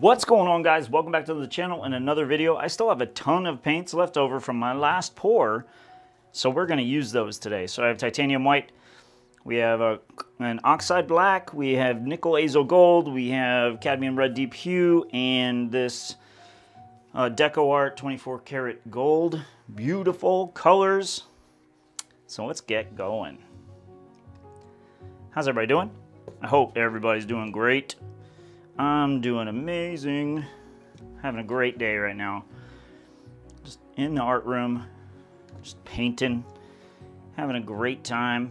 What's going on guys? Welcome back to the channel and another video. I still have a ton of paints left over from my last pour, so we're gonna use those today. So I have titanium white, we have a, an oxide black, we have nickel azo gold, we have cadmium red deep hue, and this uh, Deco Art 24 karat gold. Beautiful colors. So let's get going. How's everybody doing? I hope everybody's doing great. I'm doing amazing. Having a great day right now. Just in the art room, just painting, having a great time.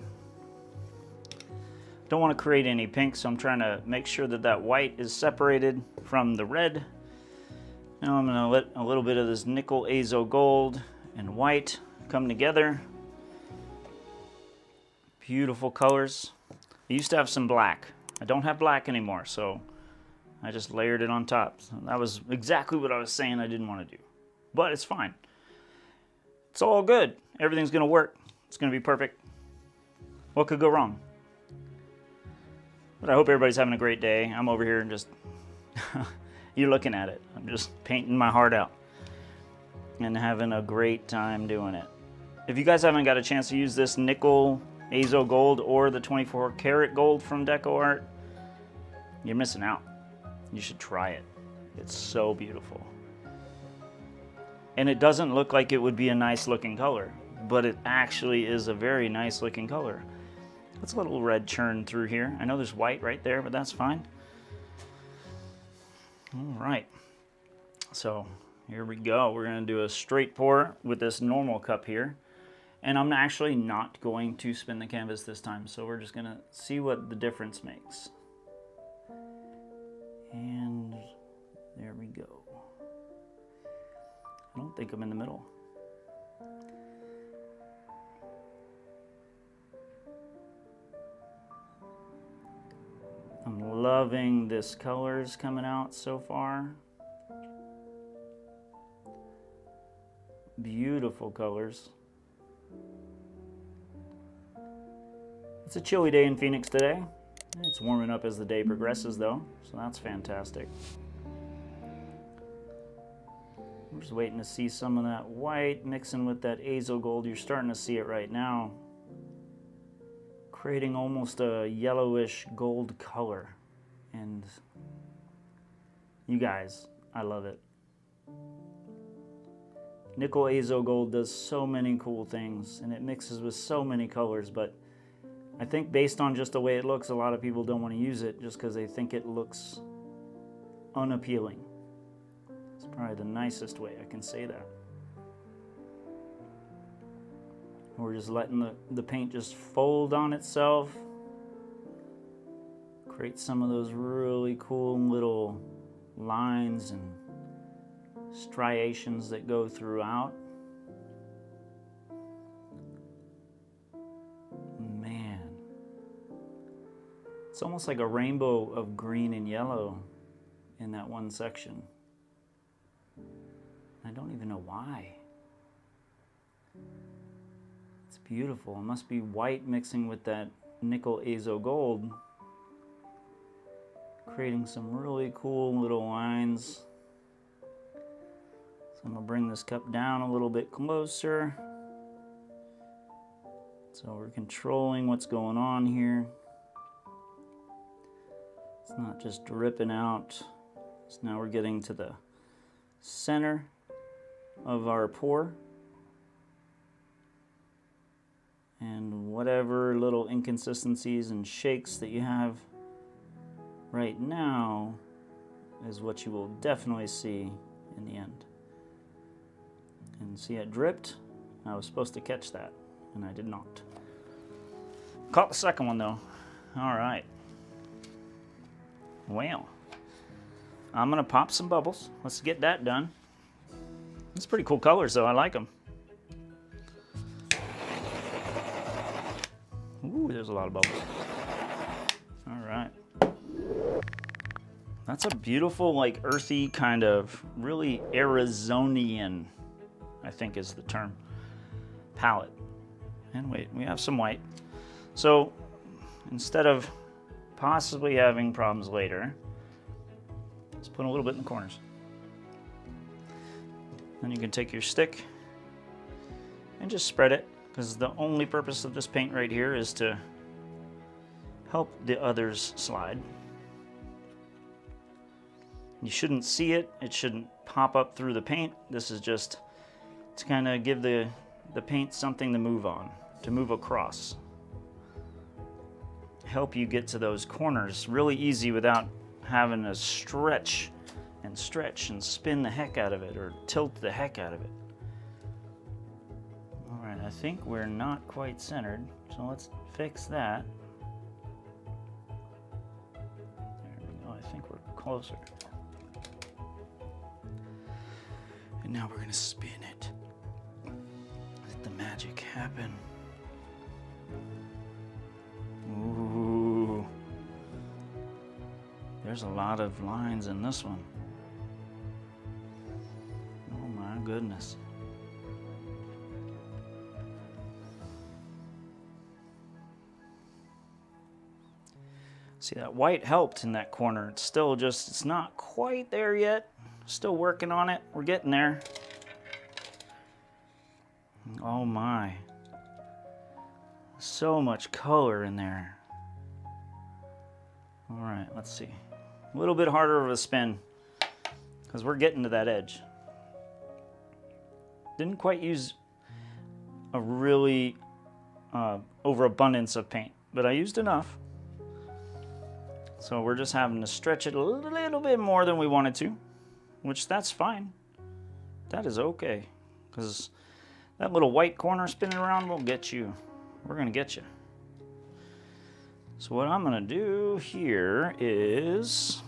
Don't want to create any pink, so I'm trying to make sure that that white is separated from the red. Now I'm going to let a little bit of this nickel azo gold and white come together. Beautiful colors. I used to have some black. I don't have black anymore, so I just layered it on top. So that was exactly what I was saying I didn't want to do. But it's fine. It's all good. Everything's going to work. It's going to be perfect. What could go wrong? But I hope everybody's having a great day. I'm over here and just, you're looking at it. I'm just painting my heart out and having a great time doing it. If you guys haven't got a chance to use this nickel azo gold or the 24 karat gold from Deco Art, you're missing out. You should try it. It's so beautiful. And it doesn't look like it would be a nice looking color, but it actually is a very nice looking color. It's a little red churn through here. I know there's white right there, but that's fine. All right. So here we go. We're going to do a straight pour with this normal cup here. And I'm actually not going to spin the canvas this time. So we're just going to see what the difference makes. And there we go. I don't think I'm in the middle. I'm loving this colors coming out so far. Beautiful colors. It's a chilly day in Phoenix today. It's warming up as the day progresses though, so that's fantastic. We're just waiting to see some of that white mixing with that azo gold. You're starting to see it right now. Creating almost a yellowish gold color. And you guys, I love it. Nickel azo gold does so many cool things and it mixes with so many colors, but I think based on just the way it looks, a lot of people don't want to use it just because they think it looks unappealing. It's probably the nicest way I can say that. We're just letting the, the paint just fold on itself. Create some of those really cool little lines and striations that go throughout. It's almost like a rainbow of green and yellow in that one section. I don't even know why. It's beautiful. It must be white mixing with that nickel azo gold, creating some really cool little lines. So I'm gonna bring this cup down a little bit closer. So we're controlling what's going on here. Just dripping out. So now we're getting to the center of our pour. And whatever little inconsistencies and shakes that you have right now is what you will definitely see in the end. And see it dripped? I was supposed to catch that, and I did not. Caught the second one though. All right. Well, I'm gonna pop some bubbles. Let's get that done. It's pretty cool colors though, I like them. Ooh, there's a lot of bubbles. All right. That's a beautiful, like earthy kind of, really Arizonian, I think is the term, palette. And wait, we have some white. So instead of possibly having problems later, Let's put a little bit in the corners. Then you can take your stick and just spread it because the only purpose of this paint right here is to help the others slide. You shouldn't see it. It shouldn't pop up through the paint. This is just to kind of give the, the paint something to move on, to move across. Help you get to those corners really easy without having to stretch and stretch and spin the heck out of it or tilt the heck out of it. All right, I think we're not quite centered, so let's fix that. There we go, I think we're closer. And now we're gonna spin it. Let the magic happen. There's a lot of lines in this one. Oh my goodness. See, that white helped in that corner. It's still just, it's not quite there yet. Still working on it. We're getting there. Oh my. So much color in there. All right, let's see. A little bit harder of a spin because we're getting to that edge. Didn't quite use a really uh, overabundance of paint, but I used enough. So we're just having to stretch it a little bit more than we wanted to which that's fine. That is okay, because that little white corner spinning around will get you. We're to get you. So what I'm to do here is,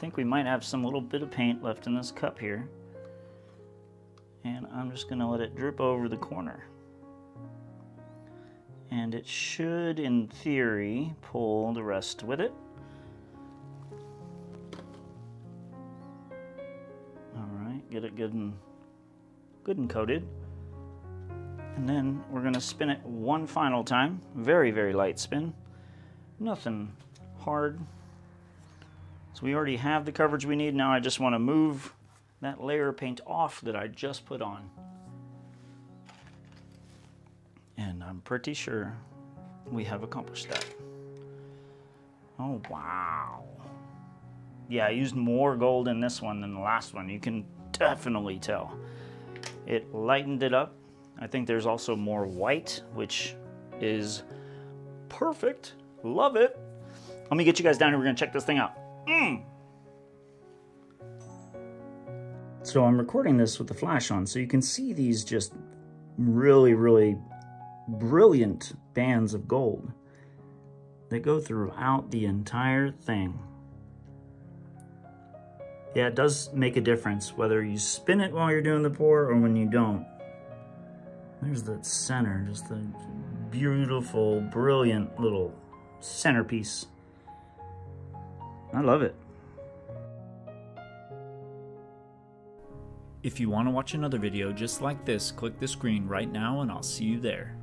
think we might have some little bit of paint left in this cup here. And I'm just going to let it drip over the corner. And it should, in theory, pull the rest with it. All right, get it good and good and coated. And then we're gonna spin it one final time. Very, very light spin. Nothing hard. So we already have the coverage we need. Now I just wanna move that layer of paint off that I just put on. And I'm pretty sure we have accomplished that. Oh, wow. Yeah, I used more gold in this one than the last one. You can definitely tell. It lightened it up. I think there's also more white, which is perfect. Love it. Let me get you guys down here. We're going to check this thing out. Mm. So I'm recording this with the flash on, so you can see these just really, really brilliant bands of gold that go throughout the entire thing. Yeah, it does make a difference whether you spin it while you're doing the pour or when you don't. There's the center, just the beautiful, brilliant little centerpiece. I love it. If you want to watch another video just like this, click the screen right now and I'll see you there.